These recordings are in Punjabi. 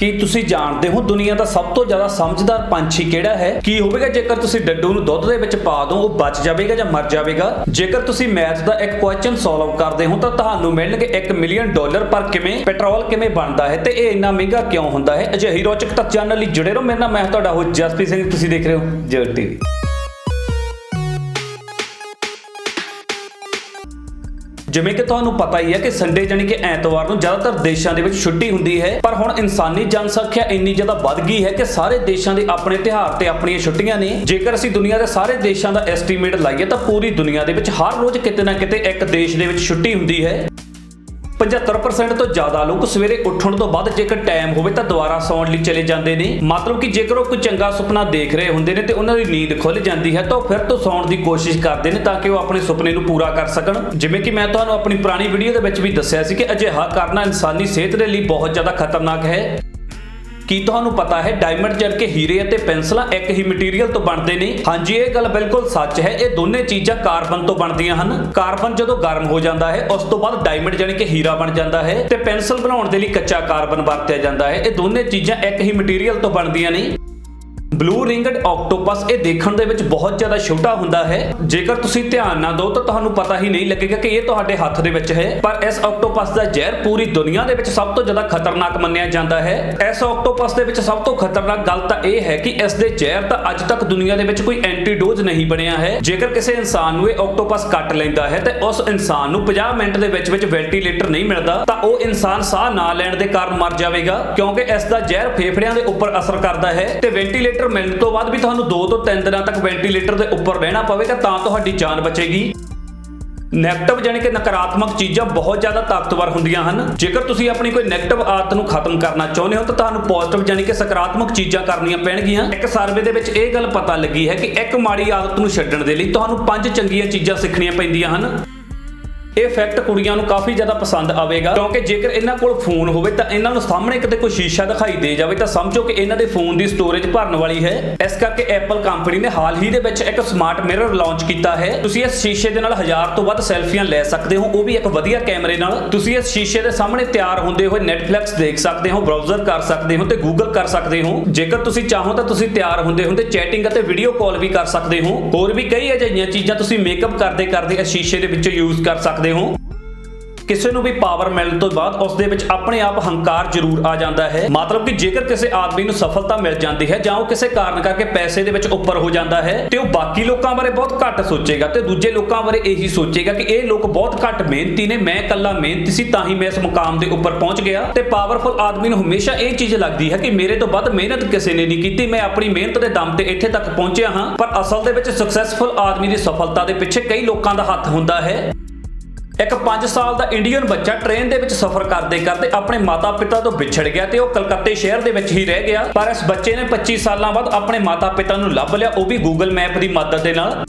ਕੀ ਤੁਸੀਂ ਜਾਣਦੇ ਹੋ ਦੁਨੀਆ ਦਾ ਸਭ ਤੋਂ ਜ਼ਿਆਦਾ ਸਮਝਦਾਰ ਪੰਛੀ ਕਿਹੜਾ ਹੈ? ਕੀ ਹੋਵੇਗਾ ਜੇਕਰ ਤੁਸੀਂ ਡੱਡੂ ਨੂੰ ਦੁੱਧ ਦੇ ਵਿੱਚ ਪਾ ਦੋ, ਉਹ ਬਚ ਜਾਵੇਗਾ ਜਾਂ ਮਰ ਜਾਵੇਗਾ? ਜੇਕਰ ਤੁਸੀਂ ਮੈਥ ਦਾ ਇੱਕ ਕੁਐਸਚਨ ਸੋਲਵ ਕਰਦੇ ਹੋ, ਤਾਂ ਤੁਹਾਨੂੰ ਮਿਲਣਗੇ 1 ਮਿਲੀਅਨ ਡਾਲਰ, ਪਰ ਕਿਵੇਂ? ਪੈਟਰੋਲ ਕਿਵੇਂ ਬਣਦਾ ਹੈ ਤੇ ਇਹ ਇੰਨਾ ਮਹਿੰਗਾ ਕਿਉਂ ਹੁੰਦਾ ਹੈ? ਅਜਿਹੀ ਰੋਚਕ ਤੱਥ ਜਾਣਨ ਲਈ ਜੁੜੇ ਰਹੋ। ਮੇਰੇ ਨਾਲ ਮੈਂ ਤੁਹਾਡਾ ਹੋ ਜਸਪ੍ਰੀਤ ਸਿੰਘ, ਤੁਸੀਂ ਦੇਖ ਰਹੇ ਹੋ ਜਰ ਟੀਵੀ। ਜਿਵੇਂ ਕਿ ਤੁਹਾਨੂੰ ਪਤਾ ਹੀ ਹੈ ਕਿ ਸੰਡੇ ਜਾਨੀ ਕਿ ਐਤਵਾਰ ਨੂੰ ਜ਼ਿਆਦਾਤਰ ਦੇਸ਼ਾਂ ਦੇ ਵਿੱਚ ਛੁੱਟੀ ਹੁੰਦੀ ਹੈ, ਪਰ ਹੁਣ ਇਨਸਾਨੀ ਜਨਸੰਖਿਆ ਇੰਨੀ ਜ਼ਿਆਦਾ ਵੱਧ ਗਈ ਹੈ ਕਿ ਸਾਰੇ ਦੇਸ਼ਾਂ ਦੇ ਆਪਣੇ ਤਿਉਹਾਰ ਤੇ ਆਪਣੀਆਂ ਛੁੱਟੀਆਂ ਨੇ। ਜੇਕਰ ਅਸੀਂ ਦੁਨੀਆ ਦੇ ਸਾਰੇ ਦੇਸ਼ਾਂ ਦਾ ਐਸਟੀਮੇਟ ਲਾਈਏ ਤਾਂ ਪੂਰੀ ਦੁਨੀਆ ਦੇ ਵਿੱਚ ਹਰ ਰੋਜ਼ ਕਿਤੇ ਨਾ ਕਿਤੇ ਇੱਕ ਦੇਸ਼ ਦੇ ਵਿੱਚ ਛੁੱਟੀ ਹੁੰਦੀ ਹੈ। 75% ਤੋਂ ਜ਼ਿਆਦਾ ਲੋਕ ਸਵੇਰੇ ਉੱਠਣ ਤੋਂ ਬਾਅਦ ਜੇਕਰ ਟਾਈਮ ਹੋਵੇ ਤਾਂ ਦੁਬਾਰਾ ਸੌਣ ਲਈ ਚਲੇ ਜਾਂਦੇ ਨੇ। ਮਤਲਬ ਕਿ ਜੇਕਰ ਉਹ ਕੋਈ ਚੰਗਾ ਸੁਪਨਾ ਦੇਖ ਰਹੇ ਹੁੰਦੇ ਨੇ ਤੇ ਉਹਨਾਂ ਦੀ ਨੀਂਦ ਖੁੱਲ ਜਾਂਦੀ ਹੈ, ਤਾਂ ਉਹ ਫਿਰ ਤੋਂ ਸੌਣ ਦੀ ਕੋਸ਼ਿਸ਼ ਕਰਦੇ ਨੇ ਤਾਂ ਕਿ ਉਹ ਆਪਣੇ ਸੁਪਨੇ ਨੂੰ ਪੂਰਾ ਕਰ ਸਕਣ। ਜਿਵੇਂ ਕਿ ਮੈਂ ਤੁਹਾਨੂੰ ਆਪਣੀ ਪੁਰਾਣੀ ਵੀਡੀਓ ਦੇ ਵਿੱਚ ਵੀ ਦੱਸਿਆ ਸੀ ਕਿ ਅਜਿਹਾ ਕਰਨਾ ਇਨਸਾਨੀ ਸਿਹਤ ਦੇ ਲਈ ਬਹੁਤ ਜ਼ਿਆਦਾ ਖਤਰਨਾਕ ਹੈ। ਕੀ ਤੁਹਾਨੂੰ ਪਤਾ ਹੈ ਡਾਇਮੰਡ ਜਦ ਕਿ ਹੀਰੇ ਅਤੇ ਪੈਨਸਲਾਂ ਇੱਕ ਹੀ ਮਟੀਰੀਅਲ ਤੋਂ ਬਣਦੇ ਨੇ? ਹਾਂਜੀ, ਇਹ ਗੱਲ ਬਿਲਕੁਲ ਸੱਚ ਹੈ, ਇਹ ਦੋਨੇ ਚੀਜ਼ਾਂ ਕਾਰਬਨ ਤੋਂ ਬਣਦੀਆਂ ਹਨ। ਕਾਰਬਨ ਜਦੋਂ ਗਰਮ ਹੋ ਜਾਂਦਾ ਹੈ, ਉਸ ਤੋਂ ਬਾਅਦ ਡਾਇਮੰਡ ਜਾਨੀ ਕਿ ਹੀਰਾ ਬਣ ਜਾਂਦਾ ਹੈ ਤੇ ਪੈਨਸਲ ਬਣਾਉਣ ਦੇ ਲਈ ਕੱਚਾ ਕਾਰਬਨ ਵਰਤਿਆ ਜਾਂਦਾ ਹੈ। ਇਹ ਦੋਨੇ ਚੀਜ਼ਾਂ ਇੱਕ ਹੀ ਮਟੀਰੀਅਲ ਤੋਂ ਬਣਦੀਆਂ ਨੇ। ਬਲੂ ਰਿੰਗਡ ਆਕਟੋਪਸ ਇਹ ਦੇਖਣ ਦੇ ਵਿੱਚ ਬਹੁਤ ਜ਼ਿਆਦਾ ਛੋਟਾ ਹੁੰਦਾ ਹੈ। ਜੇਕਰ ਤੁਸੀਂ ਧਿਆਨ ਨਾ ਦਿਓ ਤਾਂ ਤੁਹਾਨੂੰ ਪਤਾ ਹੀ ਨਹੀਂ ਲੱਗੇਗਾ ਕਿ ਇਹ ਤੁਹਾਡੇ ਹੱਥ ਦੇ ਵਿੱਚ ਹੈ। ਪਰ ਇਸ ਆਕਟੋਪਸ ਦਾ ਜ਼ਹਿਰ ਪੂਰੀ ਦੁਨੀਆ ਦੇ ਵਿੱਚ ਸਭ ਤੋਂ ਜ਼ਿਆਦਾ ਖਤਰਨਾਕ ਮੰਨਿਆ ਜਾਂਦਾ ਹੈ। ਇਸ ਆਕਟੋਪਸ ਦੇ ਵਿੱਚ ਸਭ ਤੋਂ ਖਤਰਨਾਕ ਗੱਲ ਤਾਂ ਇਹ ਹੈ ਕਿ ਇਸ ਦੇ ਜ਼ਹਿਰ ਦਾ ਅੱਜ ਤੱਕ ਦੁਨੀਆ ਦੇ ਵਿੱਚ ਕੋਈ ਐਂਟੀਡੋਜ਼ ਨਹੀਂ ਬਣਿਆ ਹੈ। ਜੇਕਰ ਕਿਸੇ ਇਨਸਾਨ ਨੂੰ ਇਹ ਆਕਟੋਪਸ ਕੱਟ ਲੈਂਦਾ ਹੈ ਤੇ ਉਸ ਇਨਸਾਨ ਨੂੰ 50 ਮਿੰਟ ਦੇ ਵਿੱਚ ਵਿੱਚ ਵੈਂਟੀਲੇਟਰ ਨਹੀਂ ਮਿਲਦਾ, ਤਾਂ ਉਹ ਇਨਸਾਨ ਸਾਹ ਨਾ ਲੈਣ ਦੇ ਕਾਰਨ ਮਰ ਜਾਵੇਗਾ, ਕਿਉਂਕਿ ਇਸ ਦਾ ਜ਼ਹਿਰ ਫੇਫੜਿਆਂ ਦੇ ਉੱਪਰ ਅਸਰ ਕਰਦਾ ਹੈ ਤੇ ਵੈਂਟੀਲੇਟਰ ਮਿਲਣ ਤੋਂ ਬਾਅਦ ਵੀ ਤੁਹਾਨੂੰ 2 ਤੋਂ 3 ਦਿਨਾਂ ਤੱਕ ਵੈਂਟੀਲੇਟਰ ਦੇ ਉੱਪਰ ਰਹਿਣਾ ਪਵੇਗਾ, ਤਾਂ ਤੁਹਾਡੀ ਜਾਨ ਬਚੇਗੀ। ਨੈਗੇਟਿਵ ਜਾਨੀ ਕਿ ਨਕਾਰਾਤਮਕ ਚੀਜ਼ਾਂ ਬਹੁਤ ਜ਼ਿਆਦਾ ਤਾਕਤਵਰ ਹੁੰਦੀਆਂ ਹਨ। ਜੇਕਰ ਤੁਸੀਂ ਆਪਣੀ ਕੋਈ ਨੈਗੇਟਿਵ ਆਦਤ ਨੂੰ ਖਤਮ ਕਰਨਾ ਚਾਹੁੰਦੇ ਹੋ, ਤਾਂ ਤੁਹਾਨੂੰ ਪੋਜ਼ਿਟਿਵ ਜਾਨੀ ਕਿ ਸਕਾਰਾਤਮਕ ਚੀਜ਼ਾਂ ਕਰਨੀਆਂ ਪੈਣਗੀਆਂ। ਇੱਕ ਸਰਵੇ ਦੇ ਵਿੱਚ ਇਹ ਗੱਲ ਪਤਾ ਲੱਗੀ ਹੈ ਕਿ ਇੱਕ ਮਾੜੀ ਆਦਤ ਨੂੰ ਛੱਡਣ ਦੇ ਲਈ ਤੁਹਾਨੂੰ ਪੰਜ ਚੰਗੀਆਂ ਚੀਜ਼ਾਂ ਸਿੱਖਣੀਆਂ ਪੈਂਦੀਆਂ ਹਨ। ਇਹ ਫੈਕਟ ਕੁੜੀਆਂ ਨੂੰ ਕਾਫੀ ਜ਼ਿਆਦਾ ਪਸੰਦ ਆਵੇਗਾ, ਕਿਉਂਕਿ ਜੇਕਰ ਇਹਨਾਂ ਕੋਲ ਫੋਨ ਹੋਵੇ ਤਾਂ ਇਹਨਾਂ ਨੂੰ ਸਾਹਮਣੇ ਕਿਤੇ ਕੋਈ ਸ਼ੀਸ਼ਾ ਦਿਖਾਈ ਦੇ ਜਾਵੇ ਤਾਂ ਸਮਝੋ ਕਿ ਇਹਨਾਂ ਦੇ ਫੋਨ ਦੀ ਸਟੋਰੇਜ ਭਰਨ ਵਾਲੀ ਹੈ। ਇਸ ਕਰਕੇ ਐਪਲ ਕੰਪਨੀ ਨੇ ਹਾਲ ਹੀ ਦੇ ਵਿੱਚ ਇੱਕ ਸਮਾਰਟ ਮਿਰਰ ਲਾਂਚ ਕੀਤਾ ਹੈ। ਤੁਸੀਂ ਇਸ ਸ਼ੀਸ਼ੇ ਦੇ ਨਾਲ ਹਜ਼ਾਰ ਤੋਂ ਵੱਧ ਸੈਲਫੀਆਂ ਲੈ ਸਕਦੇ ਹੋ, ਉਹ ਵੀ ਇੱਕ ਵਧੀਆ ਕੈਮਰੇ ਨਾਲ। ਤੁਸੀਂ ਇਸ ਸ਼ੀਸ਼ੇ ਦੇ ਸਾਹਮਣੇ ਤਿਆਰ ਹੁੰਦੇ ਹੋਏ ਨੈਟਫਲਿਕਸ ਦੇਖ ਸਕਦੇ ਹੋ ਬ੍ਰਾਊਜ਼ਰ ਕਰ ਸਕਦੇ ਹੋ ਤੇ ਗੂਗਲ ਕਰ ਸਕਦੇ ਹੋ। ਜੇਕਰ ਤੁਸੀਂ ਚਾਹੋ ਤਾਂ ਤੁਸੀਂ ਤਿਆਰ ਹੁੰਦੇ ਹੁੰਦੇ ਚੈਟਿੰਗ ਅਤੇ ਵੀਡੀਓ ਕਾਲ ਵੀ ਕਰ ਸਕਦੇ ਹੋ। ਹੋਰ ਵੀ ਕਈ ਅਜਿਹੀਆਂ ਚੀਜ਼ਾਂ ਤੁਸੀਂ ਮੇਕਅਪ ਕਰਦੇ ਕਰਦੇ ਇਸ ਸ਼ੀਸ਼ੇ ਦੇ ਵਿੱਚ ਯੂਜ਼ ਕਰ ਸਕਦੇ ਹੋ। ਕਿਸੇ ਨੂੰ ਵੀ ਪਾਵਰ ਮਿਲਣ ਤੋਂ ਬਾਅਦ ਉਸ ਦੇ ਵਿੱਚ ਆਪਣੇ ਆਪ ਹੰਕਾਰ ਜ਼ਰੂਰ ਆ ਜਾਂਦਾ ਹੈ। ਮਤਲਬ ਕਿ ਜੇਕਰ ਕਿਸੇ ਆਦਮੀ ਨੂੰ ਸਫਲਤਾ ਮਿਲ ਜਾਂਦੀ ਹੈ ਜਾਂ ਉਹ ਕਿਸੇ ਕਾਰਨ ਕਰਕੇ ਪੈਸੇ ਦੇ ਵਿੱਚ ਉੱਪਰ ਹੋ ਜਾਂਦਾ ਹੈ ਤੇ ਉਹ ਬਾਕੀ ਲੋਕਾਂ ਬਾਰੇ ਬਹੁਤ ਘੱਟ ਸੋਚੇਗਾ ਤੇ ਦੂਜੇ ਲੋਕਾਂ ਬਾਰੇ ਇਹੀ ਸੋਚੇਗਾ ਕਿ ਇਹ ਲੋਕ ਬਹੁਤ ਘੱਟ ਮਿਹਨਤੀ ਨੇ, ਮੈਂ ਇਕੱਲਾ ਮਿਹਨਤੀ ਸੀ ਤਾਂ ਹੀ ਮੈਂ ਇਸ ਮੁਕਾਮ ਦੇ ਉੱਪਰ ਪਹੁੰਚ ਗਿਆ। ਤੇ ਪਾਵਰਫੁਲ ਆਦਮੀ ਨੂੰ ਹਮੇਸ਼ਾ ਇਹ ਚੀਜ਼ ਲੱਗਦੀ ਹੈ ਕਿ ਮੇਰੇ ਤੋਂ ਵੱਧ ਮਿਹਨਤ ਕਿਸੇ ਨੇ ਨਹੀਂ ਕੀਤੀ, ਮੈਂ ਆਪਣੀ ਮਿਹਨਤ ਦੇ ਦਮ ਤੇ ਇੱਥੇ ਤੱਕ ਪਹੁੰਚਿਆ ਹਾਂ। ਪਰ ਅਸਲ ਦੇ ਵਿੱਚ ਸਕਸੈਸਫੁਲ ਆਦਮੀ ਦੀ ਸਫਲਤਾ ਦੇ ਪਿੱਛੇ ਕਈ ਲੋਕਾਂ ਦਾ ਹੱਥ ਹੁੰਦਾ ਹੈ। ਇੱਕ 5 ਸਾਲ ਦਾ ਇੰਡੀਅਨ ਬੱਚਾ ਟ੍ਰੇਨ ਦੇ ਵਿੱਚ ਸਫ਼ਰ ਕਰਦੇ ਕਰਦੇ ਆਪਣੇ ਮਾਤਾ-ਪਿਤਾ ਤੋਂ ਵਿਛੜ ਗਿਆ ਤੇ ਉਹ ਕਲਕੱਤੇ ਸ਼ਹਿਰ ਦੇ ਵਿੱਚ ਹੀ ਰਹਿ ਗਿਆ। ਪਰ ਇਸ ਬੱਚੇ ਨੇ 25 ਸਾਲਾਂ ਬਾਅਦ ਆਪਣੇ ਮਾਤਾ-ਪਿਤਾ ਨੂੰ ਲੱਭ ਲਿਆ, ਉਹ ਵੀ ਗੂਗਲ ਮੈਪ ਦੀ ਮਦਦ ਦੇ ਨਾਲ।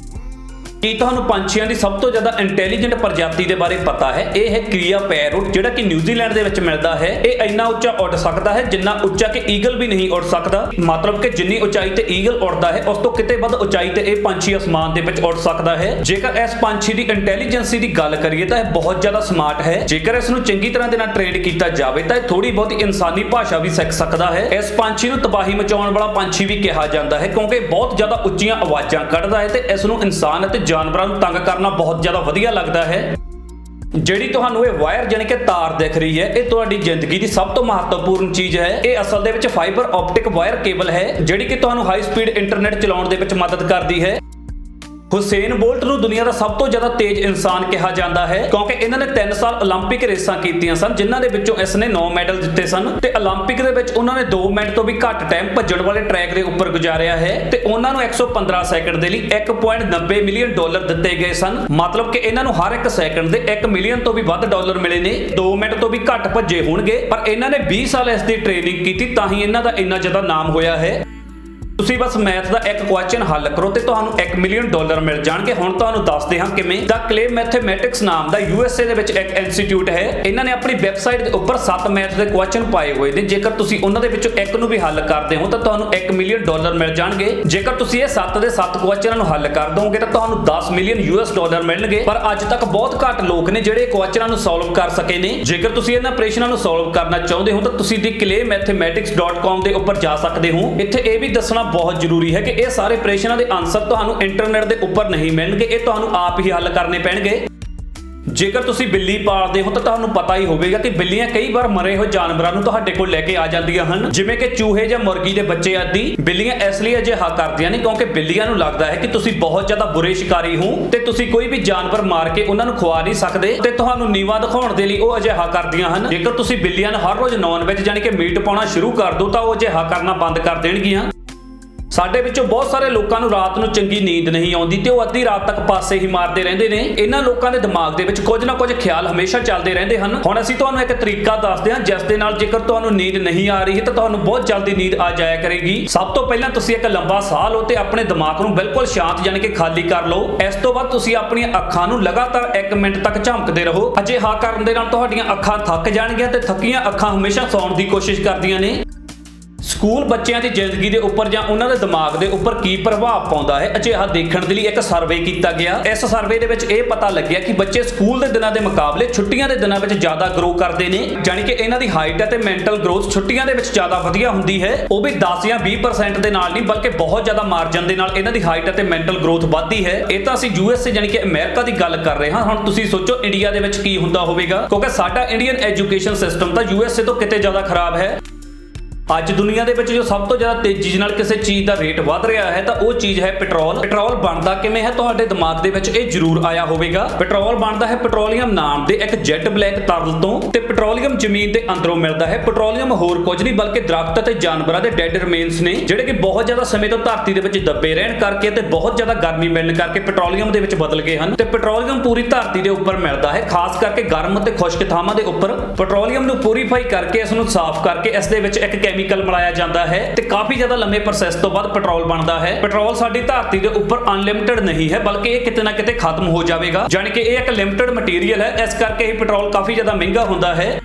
ਕੀ ਤੁਹਾਨੂੰ ਪੰਛੀਆਂ ਦੀ ਸਭ ਤੋਂ ਜ਼ਿਆਦਾ ਇੰਟੈਲੀਜੈਂਟ ਪ੍ਰਜਾਤੀ ਦੇ ਬਾਰੇ ਪਤਾ ਹੈ? ਇਹ ਹੈ ਕ੍ਰੀਆ ਪੈਰੋਟ, ਜਿਹੜਾ ਕਿ ਨਿਊਜ਼ੀਲੈਂਡ ਦੇ ਵਿੱਚ ਮਿਲਦਾ ਹੈ। ਇਹ ਇੰਨਾ ਉੱਚਾ ਉੱਡ ਸਕਦਾ ਹੈ ਜਿੰਨਾ ਉੱਚਾ ਕਿ ਈਗਲ ਵੀ ਨਹੀਂ ਉੱਡ ਸਕਦਾ। ਮਤਲਬ ਕਿ ਜਿੰਨੀ ਉਚਾਈ ਤੇ ਈਗਲ ਉੱਡਦਾ ਹੈ, ਉਸ ਤੋਂ ਕਿਤੇ ਵੱਧ ਉਚਾਈ ਤੇ ਇਹ ਪੰਛੀ ਅਸਮਾਨ ਦੇ ਵਿੱਚ ਉੱਡ ਸਕਦਾ ਹੈ। ਜੇਕਰ ਇਸ ਪੰਛੀ ਦੀ ਇੰਟੈਲੀਜੈਂਸੀ ਦੀ ਗੱਲ ਕਰੀਏ ਤਾਂ ਇਹ ਬਹੁਤ ਜ਼ਿਆਦਾ ਸਮਾਰਟ ਹੈ। ਜੇਕਰ ਇਸ ਨੂੰ ਚੰਗੀ ਤਰ੍ਹਾਂ ਦੇ ਨਾਲ ਟ੍ਰੇਨ ਕੀਤਾ ਜਾਵੇ ਤਾਂ ਇਹ ਥੋੜੀ ਬਹੁਤੀ ਇਨਸਾਨੀ ਭਾਸ਼ਾ ਵੀ ਸਿੱਖ ਸਕਦਾ ਹੈ। ਇਸ ਪੰਛੀ ਨੂੰ ਤਬਾਹੀ ਮਚਾਉਣ ਵਾਲਾ ਪੰਛੀ ਵੀ ਕਿਹਾ ਜਾਂਦਾ ਹੈ ਕਿਉਂਕਿ ਬਹੁਤ ਜ਼ਿਆਦਾ ਉੱਚੀਆਂ ਆਵਾਜ਼ਾਂ ਕੱਢਦਾ ਹੈ ਤੇ ਇਸ ਨੂੰ ਇਨਸਾਨ ਅਤੇ ਜਾਨਵਰਾਂ ਨੂੰ ਤੰਗ ਕਰਨਾ ਬਹੁਤ ਜ਼ਿਆਦਾ ਵਧੀਆ ਲੱਗਦਾ ਹੈ। ਜਿਹੜੀ ਤੁਹਾਨੂੰ ਇਹ ਵਾਇਰ ਜਾਨੀ ਕਿ ਤਾਰ ਦਿਖ ਰਹੀ ਹੈ, ਇਹ ਤੁਹਾਡੀ ਜ਼ਿੰਦਗੀ ਦੀ ਸਭ ਤੋਂ ਮਹੱਤਵਪੂਰਨ ਚੀਜ਼ ਹੈ। ਇਹ ਅਸਲ ਦੇ ਵਿੱਚ ਫਾਈਬਰ ਆਪਟਿਕ ਵਾਇਰ ਕੇਬਲ ਹੈ, ਜਿਹੜੀ ਕਿ ਤੁਹਾਨੂੰ ਹਾਈ ਸਪੀਡ ਇੰਟਰਨੈਟ ਚਲਾਉਣ ਦੇ ਵਿੱਚ ਮਦਦ ਕਰਦੀ ਹੈ। ਹੁਸੇਨ ਬੋਲਟ ਨੂੰ ਦੁਨੀਆ ਦਾ ਸਭ ਤੋਂ ਜ਼ਿਆਦਾ ਤੇਜ਼ ਇਨਸਾਨ ਕਿਹਾ ਜਾਂਦਾ ਹੈ ਕਿਉਂਕਿ ਇਹਨਾਂ ਨੇ 3 ਸਾਲ 올림픽 ਰੇਸਾਂ ਕੀਤੀਆਂ ਸਨ ਜਿਨ੍ਹਾਂ ਦੇ ਵਿੱਚੋਂ ਇਸ ਨੇ 9 ਮੈਡਲ ਜਿੱਤੇ ਸਨ ਤੇ 올림픽 ਦੇ ਵਿੱਚ ਉਹਨਾਂ ਨੇ 2 ਮਿੰਟ ਤੋਂ ਵੀ ਘੱਟ ਟਾਈਮ ਭੱਜਣ ਵਾਲੇ ਟਰੈਕ ਦੇ ਉੱਪਰ ਗੁਜ਼ਾਰਿਆ ਹੈ ਤੇ ਉਹਨਾਂ ਨੂੰ 115 ਸੈਕਿੰਡ ਦੇ ਲਈ 1.90 ਮਿਲੀਅਨ ਡਾਲਰ ਦਿੱਤੇ ਗਏ ਸਨ ਮਤਲਬ ਕਿ ਇਹਨਾਂ ਨੂੰ ਹਰ ਇੱਕ ਸੈਕਿੰਡ ਦੇ 1 ਮਿਲੀਅਨ ਤੋਂ ਵੀ ਵੱਧ ਡਾਲਰ ਮਿਲੇ ਨੇ 2 ਮਿੰਟ ਤੋਂ ਵੀ ਘੱਟ ਭੱਜੇ ਹੋਣਗੇ ਪਰ ਇਹਨਾਂ ਨੇ 20 ਸਾਲ ਇਸ ਦੀ ਟ੍ਰੇਨਿੰਗ ਕੀਤੀ ਤਾਂ ਹੀ ਇਹਨਾਂ ਦਾ ਇੰਨਾ ਜ਼ਿਆਦਾ ਨਾਮ ਹੋਇਆ ਹੈ ਤੁਸੀਂ ਬਸ ਮੈਥ ਦਾ ਇੱਕ ਕੁਐਸਚਨ ਹੱਲ ਕਰੋ ਤੇ ਤੁਹਾਨੂੰ 1 ਮਿਲੀਅਨ ਡਾਲਰ ਮਿਲ ਜਾਣਗੇ। ਹੁਣ ਤੁਹਾਨੂੰ ਦੱਸਦੇ ਹਾਂ ਕਿਵੇਂ। ਦਾ ਕਲੇ ਮੈਥਮੈਟਿਕਸ ਨਾਮ ਦਾ ਯੂਐਸਏ ਦੇ ਵਿੱਚ ਇੱਕ ਇੰਸਟੀਚਿਊਟ ਹੈ। ਇਹਨਾਂ ਨੇ ਆਪਣੀ ਵੈਬਸਾਈਟ ਦੇ ਉੱਪਰ 7 ਮੈਥ ਦੇ ਕੁਐਸਚਨ ਪਾਏ ਹੋਏ ਨੇ। ਜੇਕਰ ਤੁਸੀਂ ਉਹਨਾਂ ਦੇ ਵਿੱਚੋਂ ਇੱਕ ਨੂੰ ਵੀ ਹੱਲ ਕਰਦੇ ਹੋ, ਤਾਂ ਤੁਹਾਨੂੰ 1 ਮਿਲੀਅਨ ਡਾਲਰ ਮਿਲ ਜਾਣਗੇ। ਜੇਕਰ ਤੁਸੀਂ ਇਹ 7 ਦੇ 7 ਕੁਐਸਚਨਾਂ ਨੂੰ ਹੱਲ ਕਰ ਦੋਗੇ, ਤਾਂ ਤੁਹਾਨੂੰ 10 ਮਿਲੀਅਨ ਯੂਐਸ ਡਾਲਰ ਮਿਲਣਗੇ। ਪਰ ਅੱਜ ਤੱਕ ਬਹੁਤ ਘੱਟ ਲੋਕ ਨੇ ਜਿਹੜੇ ਕੁਐਸਚਨਾਂ ਨੂੰ ਸੋਲਵ ਕਰ ਸਕੇ ਨੇ। ਜੇਕਰ ਤੁਸੀਂ ਇਹਨਾਂ ਪ੍ਰੇਸ਼ਨਾਂ ਨੂੰ ਸੋਲਵ ਕਰਨਾ ਚਾਹੁੰਦੇ ਹੋ, ਤਾਂ ਤੁਸੀਂ ਦੀ claymathematics.com ਦੇ ਉੱਪਰ ਜਾ ਸਕਦੇ ਹੋ। ਇੱਥੇ ਇਹ ਵੀ ਦੱਸਣਾ ਬਹੁਤ ਜ਼ਰੂਰੀ ਹੈ ਕਿ ਇਹ ਸਾਰੇ ਪ੍ਰੇਸ਼ਨਾਂ ਦੇ ਆਨਸਰ ਤੁਹਾਨੂੰ ਇੰਟਰਨੈਟ ਦੇ ਉੱਪਰ ਨਹੀਂ ਮਿਲਣਗੇ, ਇਹ ਤੁਹਾਨੂੰ ਆਪ ਹੀ ਹੱਲ ਕਰਨੇ ਪੈਣਗੇ। ਜੇਕਰ ਤੁਸੀਂ ਬਿੱਲੀ ਪਾਲਦੇ ਹੋ ਤਾਂ ਤੁਹਾਨੂੰ ਪਤਾ ਹੀ ਹੋਵੇਗਾ ਕਿ ਬਿੱਲੀਆਂ ਕਈ ਵਾਰ ਮਰੇ ਹੋਏ ਜਾਨਵਰਾਂ ਨੂੰ ਤੁਹਾਡੇ ਕੋਲ ਲੈ ਕੇ ਆ ਜਾਂਦੀਆਂ ਹਨ। ਜਿਵੇਂ ਕਿ ਚੂਹੇ ਜਾਂ ਮੁਰਗੀ ਦੇ ਬੱਚੇ ਆਦਿ। ਬਿੱਲੀਆਂ ਇਸ ਲਈ ਅਜਿਹਾ ਕਰਦੀਆਂ ਨੇ ਕਿਉਂਕਿ ਬਿੱਲੀਆਂ ਨੂੰ ਲੱਗਦਾ ਹੈ ਕਿ ਤੁਸੀਂ ਬਹੁਤ ਜ਼ਿਆਦਾ ਬੁਰੇ ਸ਼ਿਕਾਰੀ ਹੋ ਤੇ ਤੁਸੀਂ ਕੋਈ ਵੀ ਜਾਨਵਰ ਮਾਰ ਕੇ ਉਹਨਾਂ ਨੂੰ ਖਵਾ ਨਹੀਂ ਸਕਦੇ ਤੇ ਤੁਹਾਨੂੰ ਨੀਵਾ ਦਿਖਾਉਣ ਦੇ ਲਈ ਉਹ ਅਜਿਹਾ ਕਰਦੀਆਂ ਹਨ। ਜੇਕਰ ਤੁਸੀਂ ਬਿੱਲੀਆਂ ਨੂੰ ਹਰ ਰੋਜ਼ ਨੌਨ ਵੈਜ ਯਾਨੀ ਕਿ ਮੀਟ ਪਾਉਣਾ ਸ਼ੁਰੂ ਕਰ ਦਿਓ ਤਾਂ ਉਹ ਅਜਿਹਾ ਕਰਨਾ ਬੰਦ ਕਰ ਦੇਣਗੀਆਂ। ਸਾਡੇ ਵਿੱਚੋਂ ਬਹੁਤ ਸਾਰੇ ਲੋਕਾਂ ਨੂੰ ਰਾਤ ਨੂੰ ਚੰਗੀ ਨੀਂਦ ਨਹੀਂ ਆਉਂਦੀ ਤੇ ਉਹ ਅੱਧੀ ਰਾਤ ਤੱਕ ਪਾਸੇ ਹੀ ਮਾਰਦੇ ਰਹਿੰਦੇ ਨੇ। ਇਹਨਾਂ ਲੋਕਾਂ ਦੇ ਦਿਮਾਗ ਦੇ ਵਿੱਚ ਕੁਝ ਨਾ ਕੁਝ ਖਿਆਲ ਹਮੇਸ਼ਾ ਚੱਲਦੇ ਰਹਿੰਦੇ ਹਨ। ਹੁਣ ਅਸੀਂ ਤੁਹਾਨੂੰ ਇੱਕ ਤਰੀਕਾ ਦੱਸਦੇ ਹਾਂ, ਜਿਸ ਦੇ ਨਾਲ ਜੇਕਰ ਤੁਹਾਨੂੰ ਨੀਂਦ ਨਹੀਂ ਆ ਰਹੀ ਤਾਂ ਤੁਹਾਨੂੰ ਬਹੁਤ ਜਲਦੀ ਨੀਂਦ ਆ ਜਾਇਆ ਕਰੇਗੀ। ਸਭ ਤੋਂ ਪਹਿਲਾਂ ਤੁਸੀਂ ਇੱਕ ਲੰਬਾ ਸਾਹ ਲਓ ਤੇ ਆਪਣੇ ਦਿਮਾਗ ਨੂੰ ਬਿਲਕੁਲ ਸ਼ਾਂਤ ਯਾਨੀ ਕਿ ਖਾਲੀ ਕਰ ਲਓ। ਇਸ ਤੋਂ ਬਾਅਦ ਤੁਸੀਂ ਆਪਣੀਆਂ ਅੱਖਾਂ ਨੂੰ ਲਗਾਤਾਰ 1 ਮਿੰਟ ਤੱਕ ਝਮਕਦੇ ਰਹੋ। ਅਜਿਹਾ ਕਰਨ ਦੇ ਨਾਲ ਤੁਹਾਡੀਆਂ ਅੱਖਾਂ ਥੱਕ ਜਾਣਗੀਆਂ ਤੇ ਥੱਕੀਆਂ ਅੱਖਾਂ ਹਮੇਸ਼ਾ ਸੌਣ ਦੀ ਕੋਸ਼ਿਸ਼ ਕਰਦੀਆਂ ਨੇ। ਸਕੂਲ ਬੱਚਿਆਂ ਦੀ ਜ਼ਿੰਦਗੀ ਦੇ ਉੱਪਰ ਜਾਂ ਉਹਨਾਂ ਦੇ ਦਿਮਾਗ ਦੇ ਉੱਪਰ ਕੀ ਪ੍ਰਭਾਵ ਪਾਉਂਦਾ ਹੈ? ਅਜਿਹਾ ਦੇਖਣ ਦੇ ਲਈ ਇੱਕ ਸਰਵੇ ਕੀਤਾ ਗਿਆ। ਇਸ ਸਰਵੇ ਦੇ ਵਿੱਚ ਇਹ ਪਤਾ ਲੱਗਿਆ ਕਿ ਬੱਚੇ ਸਕੂਲ ਦੇ ਦਿਨਾਂ ਦੇ ਮੁਕਾਬਲੇ ਛੁੱਟੀਆਂ ਦੇ ਦਿਨਾਂ ਵਿੱਚ ਜ਼ਿਆਦਾ ਗਰੋ ਕਰਦੇ ਨੇ ਜਾਨੀ ਕਿ ਇਹਨਾਂ ਦੀ ਹਾਈਟ ਅਤੇ ਮੈਂਟਲ ਗਰੋਥ ਛੁੱਟੀਆਂ ਦੇ ਵਿੱਚ ਜ਼ਿਆਦਾ ਵਧੀਆ ਹੁੰਦੀ ਹੈ। ਉਹ ਵੀ 10 ਜਾਂ 20% ਦੇ ਨਾਲ ਨਹੀਂ, ਬਲਕਿ ਬਹੁਤ ਜ਼ਿਆਦਾ ਮਾਰਜਨ ਦੇ ਨਾਲ ਇਹਨਾਂ ਦੀ ਹਾਈਟ ਅਤੇ ਮੈਂਟਲ ਗਰੋਥ ਵੱਧਦੀ ਹੈ। ਇਹ ਤਾਂ ਅਸੀਂ ਯੂਐਸਏ ਜਾਨੀ ਕਿ ਅਮਰੀਕਾ ਦੀ ਗੱਲ ਕਰ ਰਹੇ ਹਾਂ। ਹੁਣ ਤੁਸੀਂ ਸੋਚੋ ਇੰਡੀਆ ਦੇ ਵਿੱਚ ਕੀ ਹੁੰਦਾ ਹੋਵੇਗਾ? ਕਿਉਂਕਿ ਸਾਡਾ ਇੰਡੀਅਨ ਐਜੂਕੇਸ਼ਨ ਸਿਸਟਮ ਤਾਂ ਯੂਐਸਏ ਤੋਂ ਕਿਤੇ ਜ਼ਿਆਦਾ ਖਰਾਬ ਹੈ। ਅੱਜ ਦੁਨੀਆ ਦੇ ਵਿੱਚ ਜੋ ਸਭ ਤੋਂ ਜ਼ਿਆਦਾ ਤੇਜ਼ੀ ਨਾਲ ਕਿਸੇ ਚੀਜ਼ ਦਾ ਰੇਟ ਵੱਧ ਰਿਹਾ ਹੈ, ਤਾਂ ਉਹ ਚੀਜ਼ ਹੈ ਪੈਟਰੋਲ। ਪੈਟਰੋਲ ਬਣਦਾ ਕਿਵੇਂ ਹੈ? ਤੁਹਾਡੇ ਦਿਮਾਗ ਦੇ ਵਿੱਚ ਇਹ ਜ਼ਰੂਰ ਆਇਆ ਹੋਵੇਗਾ। ਪੈਟਰੋਲ ਬਣਦਾ ਹੈ ਪੈਟਰੋਲੀਅਮ ਨਾਮ ਦੇ ਇੱਕ ਜੈਟ ਬਲੈਕ ਤਰਲ ਤੋਂ ਤੇ ਪੈਟਰੋਲੀਅਮ ਜ਼ਮੀਨ ਦੇ ਅੰਦਰੋਂ ਮਿਲਦਾ ਹੈ। ਪੈਟਰੋਲੀਅਮ ਹੋਰ ਕੁਝ ਨਹੀਂ, ਬਲਕਿ ਦਰਖਤ ਅਤੇ ਜਾਨਵਰਾਂ ਦੇ ਡੈਡ ਰਿਮੇਨਸ ਨੇ, ਜਿਹੜੇ ਕਿ ਬਹੁਤ ਜ਼ਿਆਦਾ ਸਮੇਂ ਤੋਂ ਧਰਤੀ ਦੇ ਵਿੱਚ ਦੱਬੇ ਰਹਿਣ ਕਰਕੇ ਤੇ ਬਹੁਤ ਜ਼ਿਆਦਾ ਗਰਮੀ ਮਿਲਣ ਕਰਕੇ ਪੈਟਰੋਲੀਅਮ ਦੇ ਵਿੱਚ ਬਦਲ ਗਏ ਹਨ। ਤੇ ਪੈਟਰੋਲੀਅਮ ਪੂਰੀ ਧਰਤੀ ਦੇ ਉੱਪਰ ਮਿਲਦਾ ਹੈ, ਖਾਸ ਕਰਕੇ ਗਰਮ ਅਤੇ ਖੁਸ਼ਕ ਥਾਵਾਂ ਦੇ ਉੱਪਰ। ਪੈਟਰੋਲੀਅਮ ਨੂੰ ਪੂਰੀਫਾਈ ਕਰਕੇ, ਇਸ ਨੂੰ ਸਾਫ਼ ਕਰਕੇ, ਇਸ ਦੇ ਵਿੱਚ ਇੱਕ ਕੈਮੀਕਲ ਮਿਲਾਇਆ ਜਾਂਦਾ ਹੈ ਤੇ ਕਾਫੀ ਜ਼ਿਆਦਾ ਲੰਮੇ ਪ੍ਰੋਸੈਸ ਤੋਂ ਬਾਅਦ ਪੈਟਰੋਲ ਬਣਦਾ ਹੈ। ਪੈਟਰੋਲ ਸਾਡੀ ਧਰਤੀ ਦੇ ਉੱਪਰ ਅਨਲਿਮਿਟਿਡ ਨਹੀਂ ਹੈ, ਬਲਕਿ ਇਹ ਕਿਤੇ ਨਾ ਕਿਤੇ ਖਤਮ ਹੋ ਜਾਵੇਗਾ। ਜਾਨੀ ਕਿ ਇਹ ਇੱਕ ਲਿਮਿਟਿਡ ਮਟੀਰੀਅਲ ਹੈ, ਇਸ ਕਰਕੇ ਇਹ ਪੈਟਰੋਲ ਕਾਫੀ ਜ਼ਿਆਦਾ ਮਹਿੰਗਾ ਹੁੰਦਾ ਹੈ।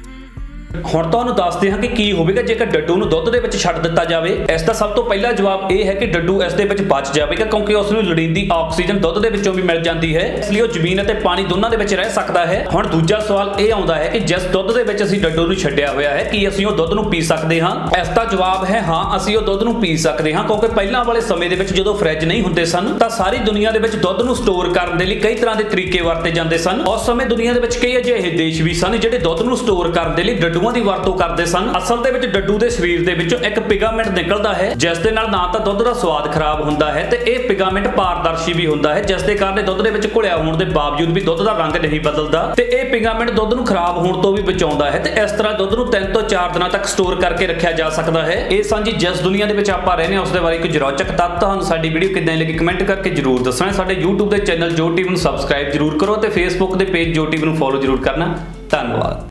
ਹੁਣ ਤੁਹਾਨੂੰ ਦੱਸਦੇ ਹਾਂ ਕਿ ਕੀ ਹੋਵੇਗਾ ਜੇਕਰ ਡੱਡੂ ਨੂੰ ਦੁੱਧ ਦੇ ਵਿੱਚ ਛੱਡ ਦਿੱਤਾ ਜਾਵੇ। ਇਸ ਦਾ ਸਭ ਤੋਂ ਪਹਿਲਾ ਜਵਾਬ ਇਹ ਹੈ ਕਿ ਡੱਡੂ ਇਸ ਦੇ ਵਿੱਚ ਬਚ ਜਾਵੇਗਾ ਕਿਉਂਕਿ ਉਸ ਨੂੰ ਲੋੜੀਂਦੀ ਆਕਸੀਜਨ ਦੁੱਧ ਦੇ ਵਿੱਚੋਂ ਵੀ ਮਿਲ ਜਾਂਦੀ ਹੈ। ਇਸ ਲਈ ਉਹ ਜ਼ਮੀਨ ਅਤੇ ਪਾਣੀ ਦੋਨਾਂ ਦੇ ਵਿੱਚ ਰਹਿ ਸਕਦਾ ਹੈ। ਹੁਣ ਦੂਜਾ ਸਵਾਲ ਇਹ ਆਉਂਦਾ ਹੈ ਕਿ ਜਿਸ ਦੁੱਧ ਦੇ ਵਿੱਚ ਅਸੀਂ ਡੱਡੂ ਨੂੰ ਛੱਡਿਆ ਹੋਇਆ ਹੈ, ਕੀ ਅਸੀਂ ਉਹ ਦੁੱਧ ਨੂੰ ਪੀ ਸਕਦੇ ਹਾਂ? ਇਸ ਦਾ ਜਵਾਬ ਹੈ ਹਾਂ, ਅਸੀਂ ਉਹ ਦੁੱਧ ਨੂੰ ਪੀ ਸਕਦੇ ਹਾਂ ਕਿਉਂਕਿ ਪਹਿਲਾਂ ਵਾਲੇ ਸਮੇਂ ਦੇ ਵਿੱਚ ਜਦੋਂ ਫ੍ਰਿਜ ਨਹੀਂ ਹੁੰਦੇ ਸਨ, ਤਾਂ ਸਾਰੀ ਦੁਨੀਆ ਦੇ ਵਿੱਚ ਦੁੱਧ ਨੂੰ ਸਟੋਰ ਕਰਨ ਦੇ ਲਈ ਕਈ ਤਰ੍ਹਾਂ ਦੇ ਤਰੀਕੇ ਵਰਤੇ ਜਾਂਦੇ ਸਨ। ਉਸ ਸਮੇਂ ਦੁਨੀਆ ਦੇ ਵਿੱਚ ਕਈ ਅਜਿਹੇ ਦੇਸ਼ ਵੀ ਸਨ ਜਿਹੜੇ ਦੁੱਧ ਨੂੰ ਸਟੋਰ ਕਰਨ ਦੇ ਲਈ ਡੱਡੂ ਡੱਡੂਆਂ ਦੀ ਵਰਤੋਂ ਕਰਦੇ ਸਨ। ਅਸਲ ਦੇ ਵਿੱਚ ਡੱਡੂ ਦੇ ਸਰੀਰ ਦੇ ਵਿੱਚੋਂ ਇੱਕ ਪਿਗਾਮੈਂਟ ਨਿਕਲਦਾ ਹੈ, ਜਿਸ ਦੇ ਨਾਲ ਨਾ ਤਾਂ ਦੁੱਧ ਦਾ ਸਵਾਦ ਖਰਾਬ ਹੁੰਦਾ ਹੈ ਤੇ ਇਹ ਪਿਗਾਮੈਂਟ ਪਾਰਦਰਸ਼ੀ ਵੀ ਹੁੰਦਾ ਹੈ, ਜਿਸ ਦੇ ਕਾਰਨ ਦੁੱਧ ਦੇ ਵਿੱਚ ਘੁਲਿਆ ਹੋਣ ਦੇ ਬਾਵਜੂਦ ਵੀ ਦੁੱਧ ਦਾ ਰੰਗ ਨਹੀਂ ਬਦਲਦਾ ਤੇ ਇਹ ਪਿਗਾਮੈਂਟ ਦੁੱਧ ਨੂੰ ਖਰਾਬ ਹੋਣ ਤੋਂ ਵੀ ਬਚਾਉਂਦਾ ਹੈ ਤੇ ਇਸ ਤਰ੍ਹਾਂ ਦੁੱਧ ਨੂੰ 3 ਤੋਂ 4 ਦਿਨਾਂ ਤੱਕ ਸਟੋਰ ਕਰਕੇ ਰੱਖਿਆ ਜਾ ਸਕਦਾ ਹੈ। ਇਹ ਸਾਂਝੀ ਜਿਸ ਦੁਨੀਆ ਦੇ ਵਿੱਚ ਆਪਾਂ ਰਹਿੰਦੇ ਹਾਂ, ਉਸ ਦੇ ਬਾਰੇ ਕੁਝ ਰੌਚਕ ਤੱਤ ਤੁਹਾਨੂੰ ਸਾਡੀ ਵੀਡੀਓ ਕਿੱਦਾਂ ਲੱਗੀ ਕਮੈਂਟ ਕਰਕੇ ਜਰੂਰ ਦੱਸਣਾ। ਸਾਡੇ YouTube ਦੇ ਚੈਨਲ ਜੋ ਟੀਵੀ ਨੂੰ ਸਬਸਕ੍ਰਾਈਬ ਜਰੂਰ ਕਰੋ ਤੇ Facebook ਦੇ ਪੇਜ ਜੋ ਟੀਵੀ ਨੂੰ ਫੋਲੋ ਜਰੂਰ ਕਰਨਾ। ਧੰਨਵਾਦ।